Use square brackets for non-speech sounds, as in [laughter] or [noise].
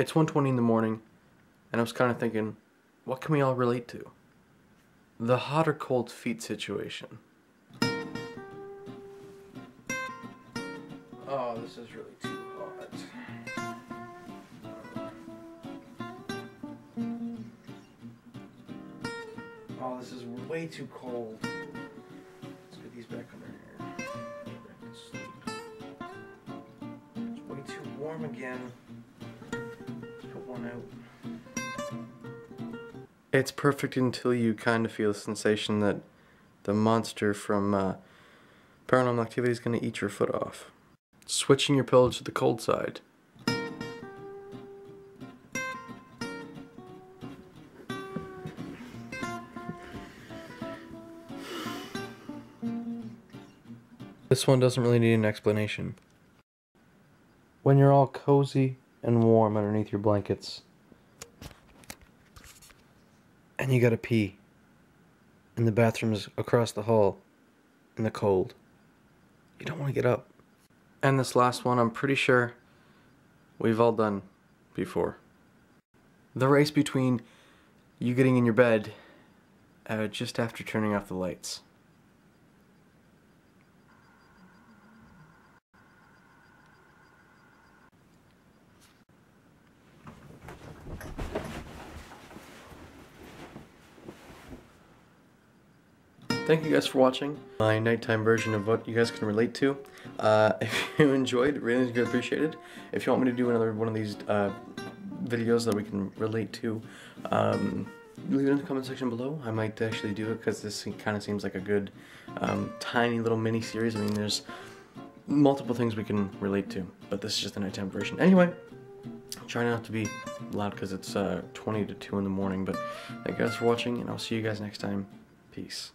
It's 1.20 in the morning, and I was kind of thinking, what can we all relate to? The hot or cold feet situation. Oh, this is really too hot. Oh, this is way too cold. Let's get these back under here. It's way too warm again. It's perfect until you kind of feel the sensation that the monster from uh, Paranormal Activity is going to eat your foot off. Switching your pillow to the cold side. This one doesn't really need an explanation. When you're all cozy and warm underneath your blankets, and you gotta pee, and the bathroom's across the hall in the cold, you don't want to get up. And this last one, I'm pretty sure we've all done before. The race between you getting in your bed uh, just after turning off the lights. Thank you guys for watching my nighttime version of what you guys can relate to. Uh, [laughs] if you enjoyed, really good appreciated. If you want me to do another one of these uh, videos that we can relate to, um, leave it in the comment section below. I might actually do it because this kind of seems like a good um, tiny little mini series. I mean, there's multiple things we can relate to, but this is just the nighttime version. Anyway, try not to be loud because it's uh, 20 to 2 in the morning, but thank you guys for watching, and I'll see you guys next time. Peace.